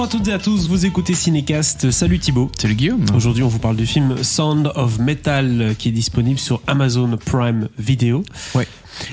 Bonjour à toutes et à tous, vous écoutez Cinécast. Salut Thibaut. Salut Guillaume. Aujourd'hui, on vous parle du film Sound of Metal qui est disponible sur Amazon Prime Video. Ouais.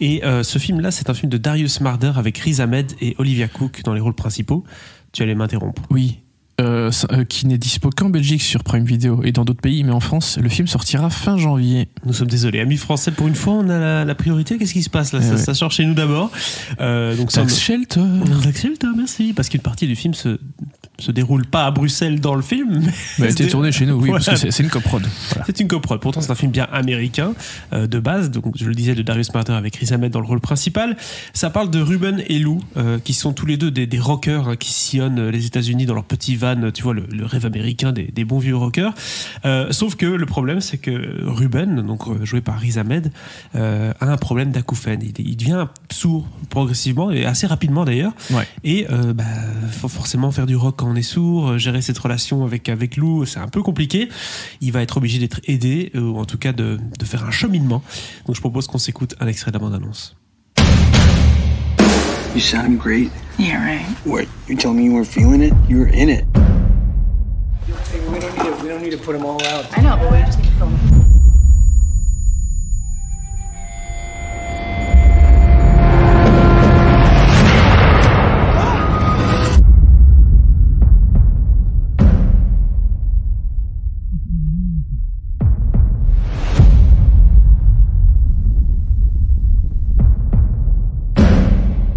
Et euh, ce film-là, c'est un film de Darius Marder avec Riz Ahmed et Olivia Cook dans les rôles principaux. Tu allais m'interrompre. Oui. Euh, euh, qui n'est dispo qu'en Belgique sur Prime Video et dans d'autres pays, mais en France, le film sortira fin janvier. Nous sommes désolés. Amis français, pour une fois, on a la, la priorité. Qu'est-ce qui se passe là? Eh ça, ouais. ça sort chez nous d'abord. Euh, donc, Tax Shelter. J'accepte, merci. Parce qu'une partie du film se, se déroule pas à Bruxelles dans le film, mais elle était tournée chez nous, oui, parce que c'est- une coprod. Voilà. C'est une coprode. Pourtant, c'est un film bien américain euh, de base. Donc, je le disais, de Darius Marder avec Riz Ahmed dans le rôle principal. Ça parle de Ruben et Lou, euh, qui sont tous les deux des, des rockers hein, qui sillonnent les États-Unis dans leur petit van. Tu vois, le, le rêve américain des, des bons vieux rockers. Euh, sauf que le problème, c'est que Ruben, donc joué par Riz Ahmed, a un problème d'acouphène. Il, il devient sourd progressivement et assez rapidement d'ailleurs. Ouais. Et bah, faut forcément faire du rock quand on est sourd, euh, gérer cette relation avec, avec Lou, c'est un peu compliqué. Il va être obligé d'être aidé, euh, ou en tout cas de, de faire un cheminement. Donc je propose qu'on s'écoute un extrait de la bande-annonce. You sound great. Yeah, right. What? You tell me you were feeling it? You were in it. We don't need to. We don't need to put them all out. I know, but we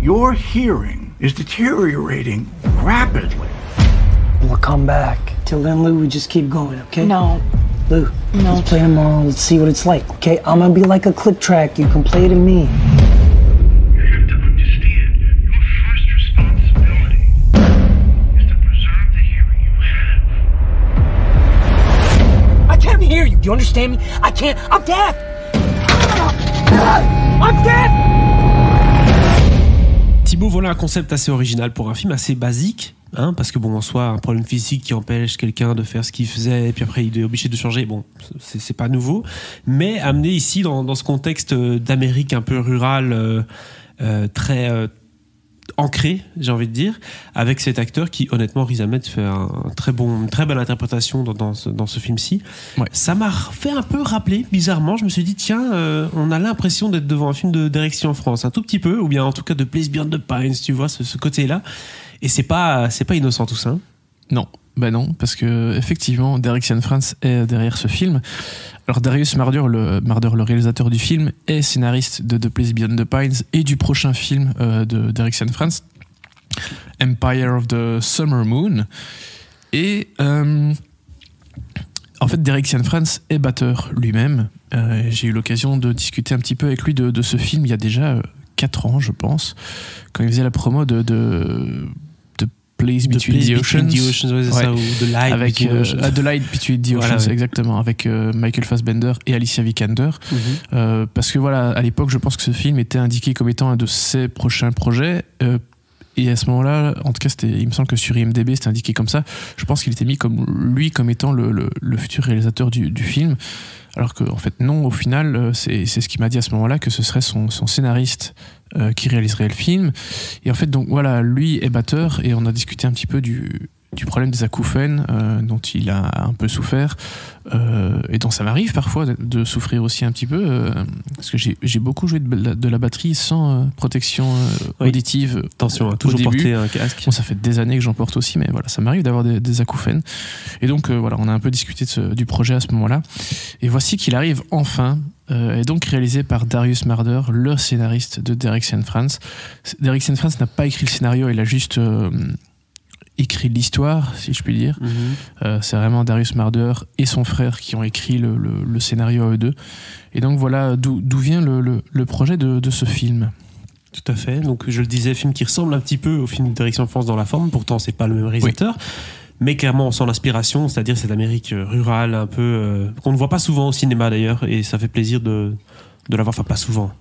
Your hearing is deteriorating rapidly. We'll come back. Till then, Lou, we just keep going, okay? No. Lou, No. let's play tomorrow. Let's see what it's like, okay? I'm gonna be like a click track. You can play to me. You have to understand your first responsibility is to preserve the hearing you have. I can't hear you. Do you understand me? I can't. I'm deaf. I'm deaf. Voilà un concept assez original pour un film assez basique. Hein, parce que bon, en soi, un problème physique qui empêche quelqu'un de faire ce qu'il faisait, et puis après il est obligé de changer, bon, c'est pas nouveau. Mais amené ici dans, dans ce contexte euh, d'Amérique un peu rural, euh, euh, très euh, ancré, j'ai envie de dire, avec cet acteur qui, honnêtement, Riz Ahmed fait un, très bon, une très belle interprétation dans, dans ce, dans ce film-ci. Ouais. Ça m'a fait un peu rappeler, bizarrement, je me suis dit, tiens, euh, on a l'impression d'être devant un film de direction en France, un tout petit peu, ou bien en tout cas de Place Beyond the Pines, tu vois, ce, ce côté-là. Et c'est pas, c'est pas innocent tout ça. hein? Non, bah non, parce que effectivement, Derek Franz est derrière ce film. Alors Darius Marder, le, Marder, le réalisateur du film, est scénariste de The Place Beyond the Pines et du prochain film euh, de Derek Franz, Empire of the Summer Moon. Et euh, en fait, Derek Franz est batteur lui-même. Euh, J'ai eu l'occasion de discuter un petit peu avec lui de, ce film il y a déjà 4 ans, je pense, quand il faisait la promo de, Place The Between Place the Oceans. the Oceans, ouais, ça, ou The Light avec Between the euh, Oceans. The Light Between the Oceans, exactement, avec euh, Michael Fassbender et Alicia Vikander. Mhm. Euh, parce que voilà, à l'époque, je pense que ce film était indiqué comme étant un de ses prochains projets. Et à ce moment-là, en tout cas, il me semble que sur IMDb, c'était indiqué comme ça. Je pense qu'il était mis comme lui comme étant le, le- le futur réalisateur du, du film. Alors que, en fait, non, au final, euh, c'est, c'est ce qu'il m'a dit à ce moment-là, que ce serait son, son scénariste euh, qui réaliserait le film. Et en fait, donc voilà, lui est batteur et on a discuté un petit peu du, du problème des acouphènes euh, dont il a un peu souffert euh, et dont ça m'arrive parfois de, de souffrir aussi un petit peu euh, parce que j'ai beaucoup joué de la, de la batterie sans protection Oui. auditive. Attention, à toujours porter un casque. Bon, ça fait des années que j'en porte aussi, mais voilà, ça m'arrive d'avoir des, des acouphènes. Et donc, voilà, on a un peu discuté de ce- du projet à ce moment-là. Et voici qu'il arrive enfin, euh, et donc réalisé par Darius Marder, le scénariste de Derek Franz. Derek Franz n'a pas écrit le scénario, il a juste euh, écrit l'histoire, si je puis dire. Mhm. Euh, c'est vraiment Darius Marder et son frère qui ont écrit le, le- le scénario à eux deux. Et donc voilà d'où vient le, projet de, de ce film. Tout à fait. Donc, je le disais, film qui ressemble un petit peu au film de Direction France dans la forme. Pourtant, c'est pas le même réalisateur. Mais clairement, on sent l'inspiration, c'est-à-dire cette Amérique rurale, un peu. euh, qu'on ne voit pas souvent au cinéma d'ailleurs. Et ça fait plaisir de, de l'avoir. Enfin, pas souvent.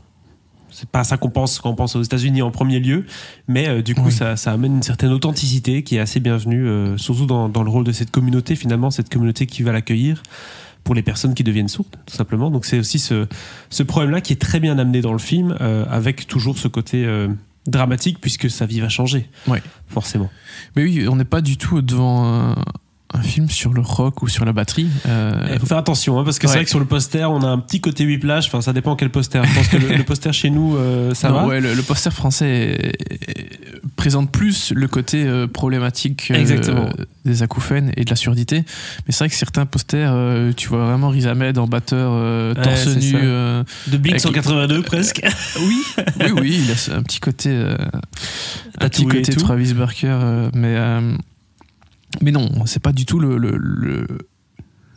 C'est pas ça qu'on pense quand on pense aux États-Unis en premier lieu. Mais euh, du coup, Oui. ça, ça amène une certaine authenticité qui est assez bienvenue, euh, surtout dans, dans le rôle de cette communauté, finalement, cette communauté qui va l'accueillir pour les personnes qui deviennent sourdes, tout simplement. Donc c'est aussi ce, ce problème-là qui est très bien amené dans le film, euh, avec toujours ce côté dramatique puisque sa vie va changer. Ouais. Forcément. Mais oui, on n'est pas du tout devant un, film sur le rock ou sur la batterie. Euh, Il faut faire attention hein, parce que c'est vrai que sur le poster, on a un petit côté whiplash. Enfin, ça dépend quel poster. Je pense que le, le poster chez nous, euh, ça non, va. ouais, le, le poster français présente plus le côté euh, problématique des acouphènes et de la surdité. Mais c'est vrai que certains posters, tu vois vraiment Riz Ahmed en batteur Ouais, torse nu. De Blink Avec- 182 presque. oui, oui, oui, il a un petit côté, un petit côté. Travis Barker, mais mais non, c'est pas du tout le le, le,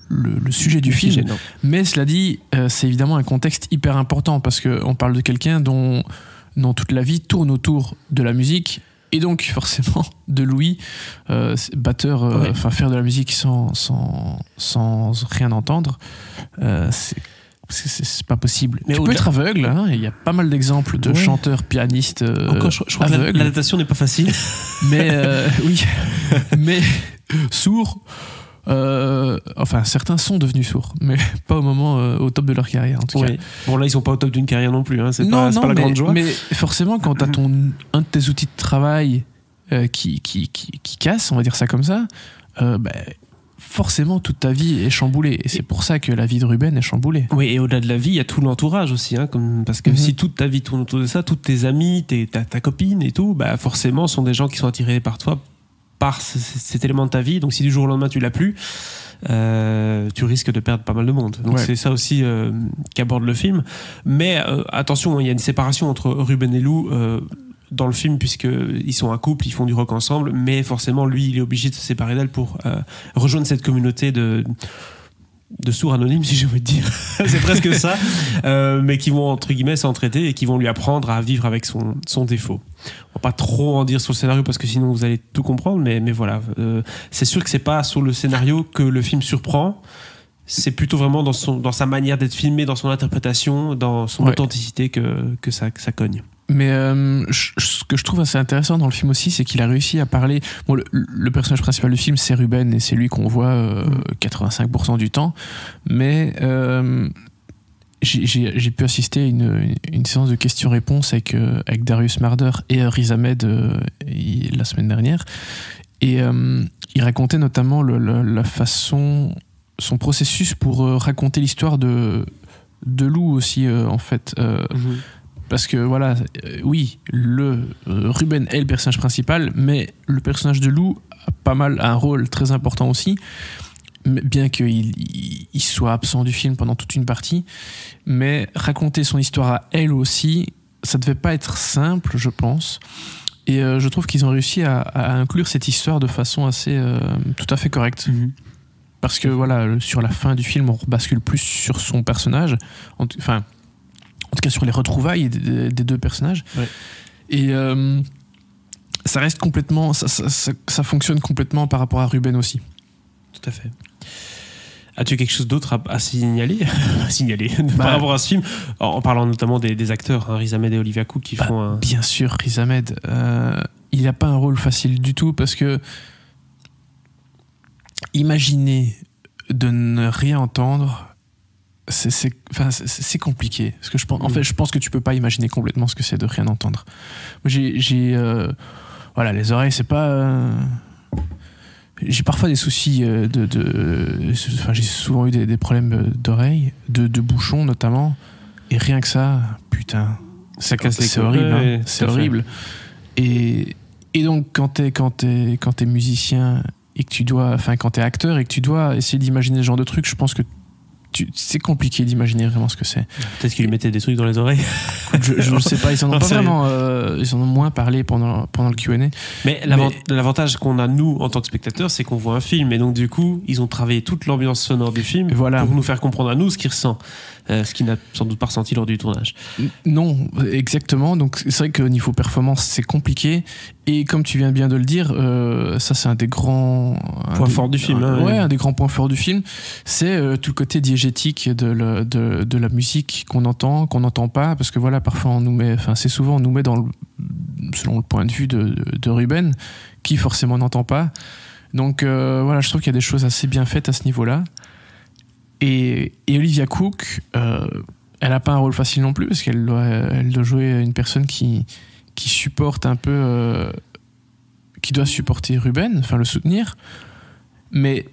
le- le sujet du film. Mais cela dit, euh, c'est évidemment un contexte hyper important parce qu'on parle de quelqu'un dont, dont toute la vie tourne autour de la musique et donc forcément de Louis, euh, batteur, euh, Ouais. enfin faire de la musique sans, sans, sans rien entendre, c'est. C'est- pas possible. Mais tu peux être aveugle, hein, il y a pas mal d'exemples de Ouais. chanteurs, pianistes euh, Encore, je, je crois que la- l'adaptation n'est pas facile. mais euh, oui, mais sourds. euh, enfin, certains sont devenus sourds, mais pas au moment, euh, au top de leur carrière en tout cas. Bon, là, ils sont pas au top d'une carrière non plus. Hein. C'est pas, non, pas la mais, grande joie. mais forcément, quand t'as ton un de tes outils de travail euh, qui, qui, qui, qui casse, on va dire ça comme ça, ben, forcément toute ta vie est chamboulée. Et c'est pour ça que la vie de Ruben est chamboulée. Oui, et au-delà de la vie, il y a tout l'entourage aussi. Hein, comme, parce que Mhm. si toute ta vie tourne autour de ça, toutes tes amis, tes, ta, ta copine et tout, bah forcément, sont des gens qui sont attirés par toi, par ce- ce- cet élément de ta vie. Donc si du jour au lendemain, tu l'as plus, euh, tu risques de perdre pas mal de monde. Donc Ouais. c'est ça aussi euh, qu'aborde le film. Mais euh, attention, il y a une séparation entre Ruben et Lou. Dans le film, puisqu'ils sont un couple, ils font du rock ensemble, mais forcément, lui, il est obligé de se séparer d'elle pour euh, rejoindre cette communauté de, de sourds anonymes, si j'ai envie de dire. c'est presque ça. Euh, mais qui vont, entre guillemets, s'entraider et qui vont lui apprendre à vivre avec son, son défaut. On va pas trop en dire sur le scénario parce que sinon vous allez tout comprendre, mais, mais voilà. Euh, c'est sûr que c'est pas sur le scénario que le film surprend. C'est plutôt vraiment dans, son, dans sa manière d'être filmé, dans son interprétation, dans son Ouais. authenticité que, que, ça, que ça cogne. Mais euh, ce que je trouve assez intéressant dans le film aussi, c'est qu'il a réussi à parler. Bon, le, le personnage principal du film, c'est Ruben, et c'est lui qu'on voit euh, 85% du temps. Mais euh, j'ai- pu assister à une, une séance de questions-réponses avec, avec Darius Marder et Riz Ahmed la semaine dernière. Et il racontait notamment le- le- la façon, son processus pour raconter l'histoire de, de Lou aussi, en fait. Euh, parce que voilà, euh, oui, le euh, Ruben est le personnage principal, mais le personnage de Lou a pas mal un rôle très important aussi, bien qu'il il, il soit absent du film pendant toute une partie. Mais raconter son histoire à elle aussi, ça devait pas être simple, je pense. Et euh, je trouve qu'ils ont réussi à, à inclure cette histoire de façon assez tout à fait correcte. Parce que voilà, sur la fin du film, on bascule plus sur son personnage. Enfin, en tout cas sur les retrouvailles des, des deux personnages. Ouais. Et euh, ça reste complètement. Ça, ça- ça- ça fonctionne complètement par rapport à Ruben aussi. Tout à fait. As-tu quelque chose d'autre à, à signaler, à signaler Bah. par rapport à ce film? En, en parlant notamment des, des acteurs, hein, Riz Ahmed et Olivia Cook, qui Bah, font un. Bien sûr, Riz Ahmed, euh, il n'a pas un rôle facile du tout parce que imaginer de ne rien entendre, c'est enfin, compliqué. Parce que je pense, en fait, je pense que tu peux pas imaginer complètement ce que c'est de rien entendre. J'ai, euh, voilà, les oreilles, c'est pas. euh, j'ai parfois des soucis euh, de, de- enfin, j'ai souvent eu des, des problèmes d'oreilles, de, de bouchons notamment, et rien que ça, putain, Ça casse les c'est horrible, hein. C'est horrible. Et, et donc quand t'es quand t'es quand t'es musicien et que tu dois, enfin quand t'es acteur et que tu dois essayer d'imaginer ce genre de truc, je pense que c'est compliqué d'imaginer vraiment ce que c'est. Peut-être qu'il lui mettait des trucs dans les oreilles. Je, ne sais pas, ils en ont Non, pas vraiment, euh, ils en ont moins parlé pendant pendant le Q&A. Mais l'avant- l'avantage qu'on a, nous, en tant que spectateurs, c'est qu'on voit un film. Et donc, du coup, ils ont travaillé toute l'ambiance sonore du film voilà. pour nous faire comprendre à nous ce qu'il ressent. Euh, ce qu'il n'a sans doute pas ressenti lors du tournage. Non, exactement. Donc c'est vrai qu'au niveau performance, c'est compliqué. Et comme tu viens bien de le dire, euh, ça c'est un des grands Points forts du film, un- hein, ouais, ouais. un des grands points forts du film, c'est tout le côté diégétique de, la musique qu'on entend, qu'on n'entend pas, parce que voilà, parfois on nous met, enfin c'est souvent on nous met dans le, selon le point de vue de, Ruben, qui forcément n'entend pas. Donc euh, voilà, je trouve qu'il y a des choses assez bien faites à ce niveau-là. Et, Olivia Cook, euh, elle n'a pas un rôle facile non plus parce qu'elle doit, jouer une personne qui, qui supporte un peu. euh, qui doit supporter Ruben, enfin le soutenir. Mais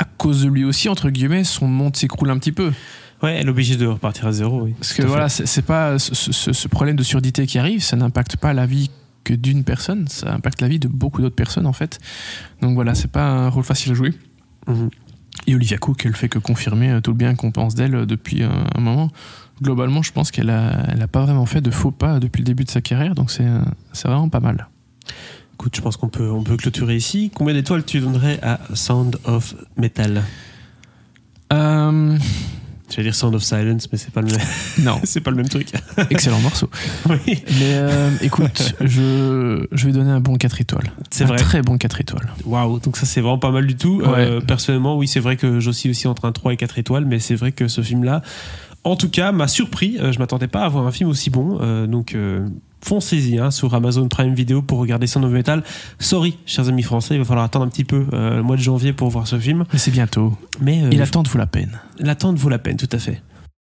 à cause de lui aussi, entre guillemets, son monde s'écroule un petit peu. Ouais, elle est obligée de repartir à zéro, oui. Parce que voilà, c'est pas ce, ce- ce problème de surdité qui arrive, ça n'impacte pas la vie que d'une personne, ça impacte la vie de beaucoup d'autres personnes en fait. Donc voilà, c'est pas un rôle facile à jouer. Mhm. Et Olivia Cook, elle fait que confirmer euh, tout le bien qu'on pense d'elle euh, depuis un, un moment. Globalement, je pense qu'elle a, elle a pas vraiment fait de faux pas depuis le début de sa carrière, donc c'est euh, c'est vraiment pas mal. Écoute, je pense qu'on peut, on peut clôturer ici. Combien d'étoiles tu donnerais à Sound of Metal Euh, J'allais dire Sound of Silence, mais c'est pas le même, non, c'est pas le même truc. excellent morceau. oui, Mais euh, écoute, je, je vais donner un bon 4 étoiles. c'est vrai. très bon 4 étoiles. Waouh, donc ça c'est vraiment pas mal du tout. Euh, personnellement, oui, c'est vrai que j'oscille aussi entre un 3 et 4 étoiles, mais c'est vrai que ce film-là, en tout cas, m'a surpris. Euh, je m'attendais pas à voir un film aussi bon. Euh, donc, foncez-y hein, sur Amazon Prime Video pour regarder Sound of Metal. Sorry, chers amis français, il va falloir attendre un petit peu euh, le mois de janvier pour voir ce film. Mais c'est bientôt. Mais euh, Il attend de vous la peine. l'attente vaut la peine, tout à fait.